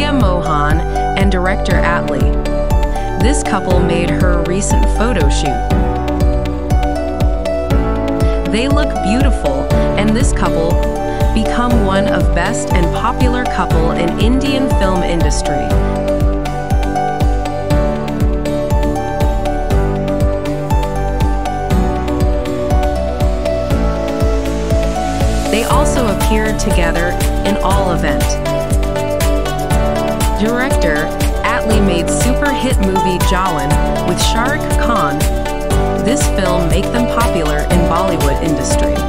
Priya Mohan and director Atlee. This couple made her recent photo shoot. They look beautiful, and this couple become one of best and popular couple in Indian film industry. They also appeared together in All Event. Director Atlee made super hit movie Jawan with Shah Rukh Khan. This film make them popular in Bollywood industry.